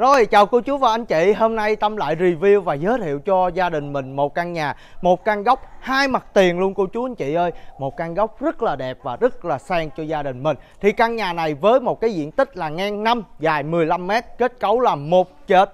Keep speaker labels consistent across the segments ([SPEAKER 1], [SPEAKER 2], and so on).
[SPEAKER 1] Rồi, chào cô chú và anh chị. Hôm nay Tâm lại review và giới thiệu cho gia đình mình một căn nhà, Một căn góc hai mặt tiền luôn, cô chú anh chị ơi. Một căn góc rất là đẹp và rất là sang cho gia đình mình. Thì căn nhà này với một cái diện tích là ngang 5 Dài 15m Kết cấu là một trệt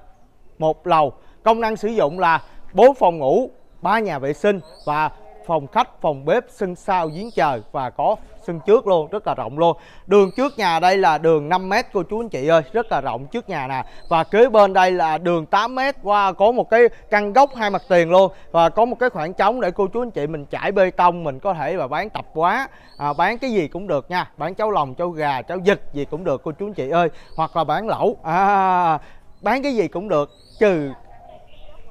[SPEAKER 1] một lầu. Công năng sử dụng là 4 phòng ngủ, ba nhà vệ sinh và phòng khách phòng bếp sân sau giếng trời và có sân trước luôn rất là rộng luôn. Đường trước nhà đây là đường 5 mét cô chú anh chị ơi rất là rộng trước nhà nè. Và kế bên đây là đường 8 mét qua có một cái căn gốc hai mặt tiền luôn. Và có một cái khoảng trống để cô chú anh chị mình trải bê tông mình có thể là bán tập quá à, bán cái gì cũng được nha. Bán cháo lòng cháo gà cháo vịt gì cũng được cô chú anh chị ơi. Hoặc là bán lẩu à, bán cái gì cũng được trừ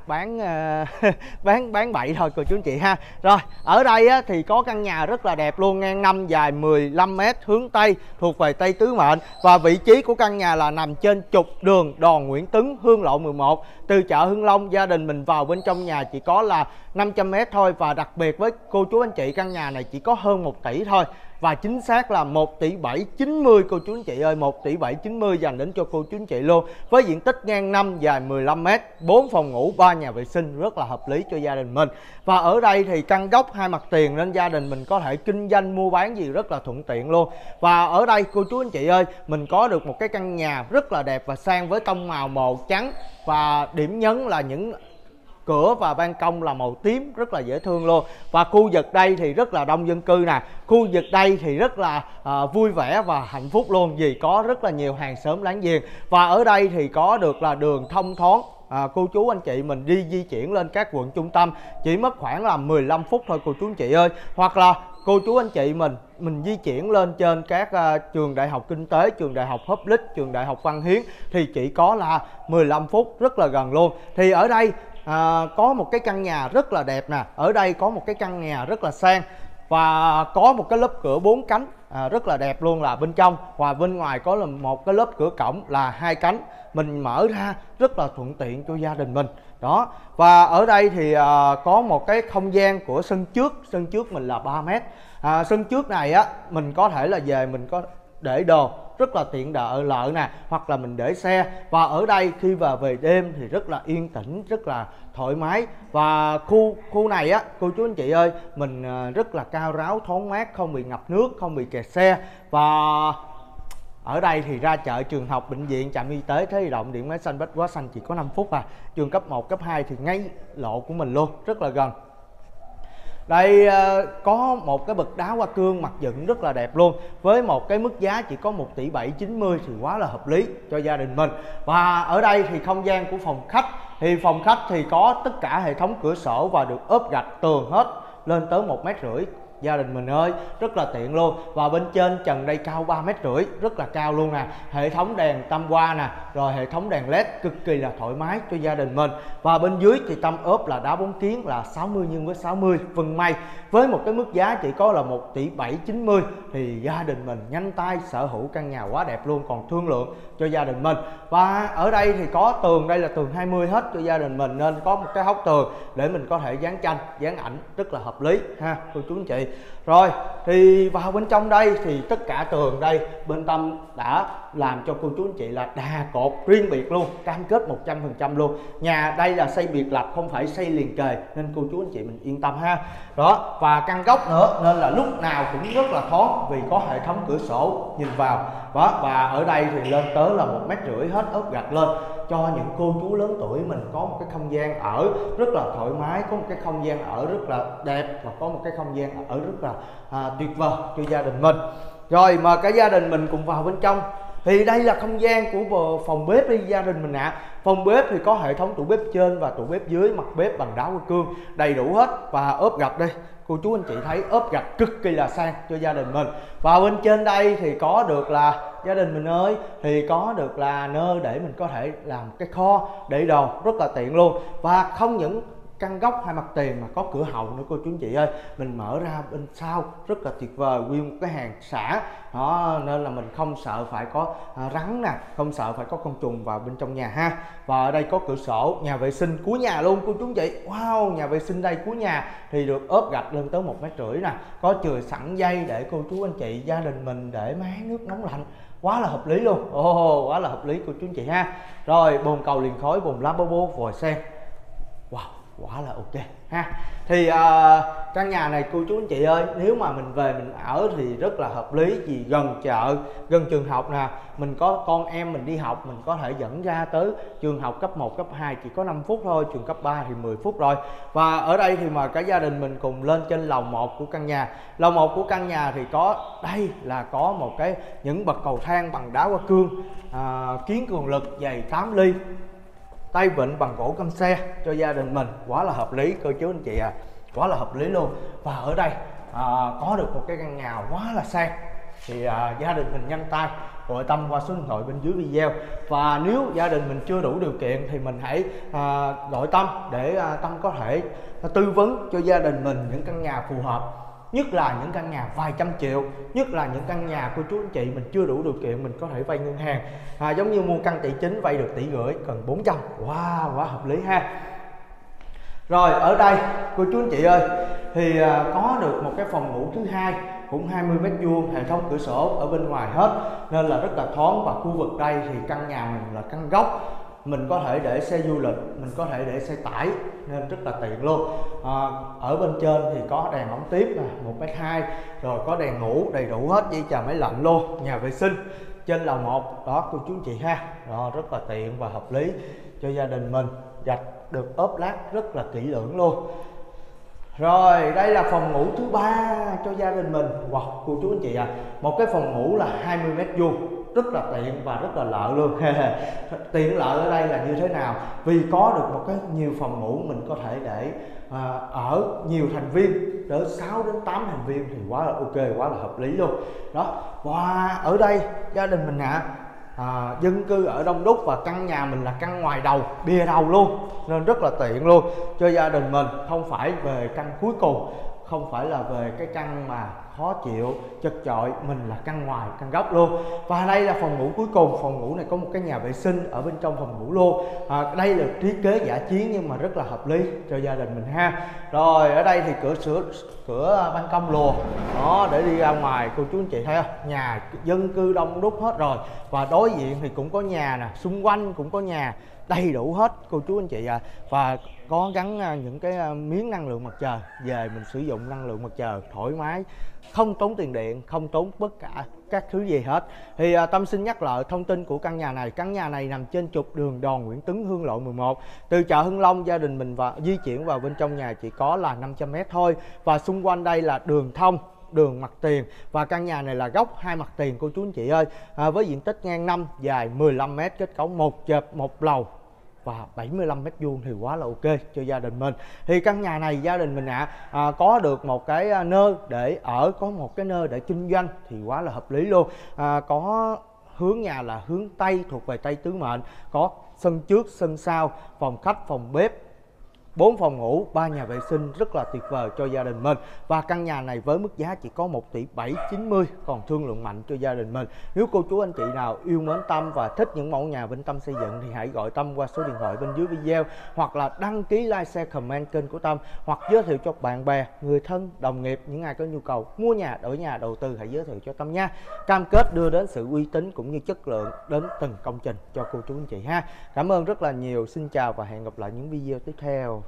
[SPEAKER 1] bán uh, bán bán bậy thôi cô chú anh chị ha. Rồi ở đây á, thì có căn nhà rất là đẹp luôn ngang năm dài 15 m hướng tây thuộc về tây tứ mệnh. Và vị trí của căn nhà là nằm trên trục đường đòn Nguyễn Tấn Hương Lộ 11 từ chợ Hưng Long gia đình mình vào bên trong nhà chỉ có là 500 m thôi và đặc biệt với cô chú anh chị căn nhà này chỉ có hơn 1 tỷ thôi. Và chính xác là 1 tỷ 790 cô chú anh chị ơi 1 tỷ 790 dành đến cho cô chú anh chị luôn. Với diện tích ngang 5 dài 15 m 4 phòng ngủ 3 nhà vệ sinh, rất là hợp lý cho gia đình mình. Và ở đây thì căn gốc hai mặt tiền nên gia đình mình có thể kinh doanh, mua bán gì rất là thuận tiện luôn. Và ở đây, cô chú anh chị ơi, mình có được một cái căn nhà rất là đẹp và sang với tông màu màu trắng. Và điểm nhấn là những cửa và ban công là màu tím rất là dễ thương luôn. Và khu vực đây thì rất là đông dân cư nè. Khu vực đây thì rất là à, vui vẻ và hạnh phúc luôn vì có rất là nhiều hàng xóm láng giềng. Và ở đây thì có được là đường thông thoáng. À, cô chú anh chị mình đi di chuyển lên các quận trung tâm chỉ mất khoảng là 15 phút thôi cô chú anh chị ơi. Hoặc là cô chú anh chị mình mình di chuyển lên trên các uh, trường đại học kinh tế trường đại học public trường đại học văn hiến thì chỉ có là 15 phút rất là gần luôn. Thì ở đây à, có một cái căn nhà rất là đẹp nè. Ở đây có một cái căn nhà rất là sang và có một cái lớp cửa bốn cánh à, rất là đẹp luôn là bên trong. Và bên ngoài có là một cái lớp cửa cổng là hai cánh. Mình mở ra rất là thuận tiện cho gia đình mình. Đó. Và ở đây thì à, có một cái không gian của sân trước. Sân trước mình là 3 mét. À, sân trước này á mình có thể là về mình có để đồ rất là tiện đỡ lợi nè, hoặc là mình để xe. Và ở đây khi vào về đêm thì rất là yên tĩnh, rất là thoải mái. Và khu khu này á, cô chú anh chị ơi, mình ờ, rất là cao ráo, thoáng mát, không bị ngập nước, không bị kẹt xe. Và ở đây thì ra chợ trường học, bệnh viện, trạm y tế, thế động điện máy xanh, bách quá xanh chỉ có 5 phút à. Trường cấp 1 cấp 2 thì ngay lộ của mình luôn, rất là gần đây ờ, có một cái bậc đá hoa cương mặt dựng rất là đẹp luôn. Với một cái mức giá chỉ có 1 tỷ 790 thì quá là hợp lý cho gia đình mình. Và ở đây thì không gian của phòng khách, thì phòng khách thì có tất cả hệ thống cửa sổ và được ốp gạch tường hết lên tới một mét rưỡi gia đình mình ơi, rất là tiện luôn. Và bên trên trần đây cao 3 mét rưỡi, rất là cao luôn nè. Hệ thống đèn tam qua nè, rồi hệ thống đèn led cực kỳ là thoải mái cho gia đình mình. Và bên dưới thì tâm ốp là đá bóng kiến là 60 nhân với 60 vân may. Với một cái mức giá chỉ có là 1 tỷ 790 thì gia đình mình nhanh tay sở hữu căn nhà quá đẹp luôn, còn thương lượng cho gia đình mình. Và ở đây thì có tường, đây là tường 20 hết cho gia đình mình, nên có một cái hốc tường để mình có thể dán tranh, dán ảnh, rất là hợp lý ha, cô chú anh chị rồi, thì vào bên trong đây thì tất cả tường đây, bên tâm đã làm cho cô chú anh chị là đà cột riêng biệt luôn, cam kết 100% luôn. Nhà đây là xây biệt lập, không phải xây liền kề, nên cô chú anh chị mình yên tâm ha. Đó, và căn góc nữa, nên là lúc nào cũng rất là thoáng vì có hệ thống cửa sổ nhìn vào. Đó, và ở đây thì lên tới là một mét rưỡi hết ốp gạch lên cho những cô chú lớn tuổi mình có một cái không gian ở rất là thoải mái có một cái không gian ở rất là đẹp và có một cái không gian ở rất là à, tuyệt vời cho gia đình mình. Rồi mà cả gia đình mình cùng vào bên trong thì đây là không gian của phòng bếp đi gia đình mình ạ. À. phòng bếp thì có hệ thống tủ bếp trên và tủ bếp dưới, mặt bếp bằng đá hoa cương, đầy đủ hết. Và ốp gạch đây, cô chú anh chị thấy ốp gạch cực kỳ là sang cho gia đình mình. Và bên trên đây thì có được là, gia đình mình ơi, thì có được là nơi để mình có thể làm cái kho, để đồ rất là tiện luôn. Và không những căn góc hai mặt tiền mà có cửa hậu nữa cô chú anh chị ơi. Mình mở ra bên sau rất là tuyệt vời nguyên một cái hàng xả. Đó nên là mình không sợ phải có à, rắn nè không sợ phải có con trùng vào bên trong nhà ha. Và ở đây có cửa sổ nhà vệ sinh cuối nhà luôn cô chú anh chị. Wow nhà vệ sinh đây cuối nhà thì được ốp gạch lên tới một mét rưỡi nè. Có chừa sẵn dây để cô chú anh chị gia đình mình để máy nước nóng lạnh. Quá là hợp lý luôn. Ồ oh, quá là hợp lý của chú anh chị ha. Rồi bồn cầu liền khói bồn lá bô bô vòi sen. Wow quá là ok ha. Thì uh, căn nhà này cô chú anh chị ơi nếu mà mình về mình ở thì rất là hợp lý vì gần chợ gần trường học nè. Mình có con em mình đi học mình có thể dẫn ra tới trường học cấp 1 cấp 2 chỉ có 5 phút thôi trường cấp 3 thì 10 phút rồi. Và ở đây thì mà cả gia đình mình cùng lên trên lầu 1 của căn nhà. Lầu 1 của căn nhà thì có đây là có một cái những bậc cầu thang bằng đá hoa cương à, kiến cường lực dày 8 ly tay vịn bằng gỗ căm xe cho gia đình mình. Quá là hợp lý cô chú anh chị à. Quá là hợp lý luôn. Và ở đây à, có được một cái căn nhà quá là sang. Thì à, gia đình mình nhanh tay gọi tâm qua số điện thoại bên dưới video. Và nếu gia đình mình chưa đủ điều kiện thì mình hãy à, gọi tâm để à, tâm có thể tư vấn cho gia đình mình những căn nhà phù hợp nhất là những căn nhà vài trăm triệu nhất là những căn nhà của chú anh chị mình chưa đủ điều kiện mình có thể vay ngân hàng. À, giống như mua căn tỷ chính vay được tỷ rưỡi cần 400 wow quá hợp lý ha. Rồi ở đây cô chú anh chị ơi thì à, có được một cái phòng ngủ thứ hai cũng 20 mét vuông hệ thống cửa sổ ở bên ngoài hết. Nên là rất là thoáng và khu vực đây thì căn nhà mình là căn góc. Mình có thể để xe du lịch mình có thể để xe tải nên rất là tiện luôn. À, ở bên trên thì có đèn ống tiếp nè một mét hai rồi có đèn ngủ đầy đủ hết dây trà máy lạnh luôn nhà vệ sinh trên lầu một đó cô chú chị ha. Đó rất là tiện và hợp lý cho gia đình mình gạch được ốp lát rất là kỹ lưỡng luôn. Rồi đây là phòng ngủ thứ ba cho gia đình mình. Wow cô chú anh chị à một cái phòng ngủ là 20 mét vuông rất là tiện và rất là lợi luôn. Tiện lợi ở đây là như thế nào? Vì có được một cái nhiều phòng ngủ mình có thể để à, ở nhiều thành viên đỡ 6 đến 8 thành viên thì quá là ok quá là hợp lý luôn. Đó và ở đây gia đình mình ạ à, à, dân cư ở đông đúc và căn nhà mình là căn ngoài đầu bìa đầu luôn nên rất là tiện luôn cho gia đình mình. Không phải về căn cuối cùng không phải là về cái căn mà khó chịu chật chội mình là căn ngoài căn góc luôn. Và đây là phòng ngủ cuối cùng. Phòng ngủ này có một cái nhà vệ sinh ở bên trong phòng ngủ luôn. À, đây là thiết kế giả chiến nhưng mà rất là hợp lý cho gia đình mình ha. Rồi ở đây thì cửa sửa cửa ban công luôn đó để đi ra ngoài cô chú anh chị thấy không? Nhà dân cư đông đúc hết rồi. Và đối diện thì cũng có nhà nè xung quanh cũng có nhà đầy đủ hết cô chú anh chị à và có gắn à, những cái à, miếng năng lượng mặt trời về mình sử dụng năng lượng mặt trời thoải mái không tốn tiền điện không tốn bất cả các thứ gì hết. Thì à, tâm xin nhắc lại thông tin của căn nhà này. Căn nhà này nằm trên trục đường đòn Nguyễn Tấn Hương Lộ 11 từ chợ Hưng Long gia đình mình và di chuyển vào bên trong nhà chỉ có là 500m thôi. Và xung quanh đây là đường thông đường mặt tiền. Và căn nhà này là góc hai mặt tiền cô chú anh chị ơi. À, với diện tích ngang 5 dài 15 m kết cấu một chợp một lầu và 75 mét vuông thì quá là ok cho gia đình mình. Thì căn nhà này gia đình mình ạ à, à, có được một cái à, nơi để ở có một cái nơi để kinh doanh thì quá là hợp lý luôn. À, có hướng nhà là hướng tây thuộc về tây tứ mệnh có sân trước sân sau phòng khách phòng bếp 4 phòng ngủ, 3 nhà vệ sinh rất là tuyệt vời cho gia đình mình và căn nhà này với mức giá chỉ có 1 tỷ 790 còn thương lượng mạnh cho gia đình mình. Nếu cô chú anh chị nào yêu mến Tâm và thích những mẫu nhà bên Tâm xây dựng thì hãy gọi Tâm qua số điện thoại bên dưới video hoặc là đăng ký like, share, comment kênh của Tâm hoặc giới thiệu cho bạn bè, người thân, đồng nghiệp những ai có nhu cầu mua nhà, đổi nhà, đầu tư hãy giới thiệu cho Tâm nha. Cam kết đưa đến sự uy tín cũng như chất lượng đến từng công trình cho cô chú anh chị ha. Cảm ơn rất là nhiều. Xin chào và hẹn gặp lại những video tiếp theo.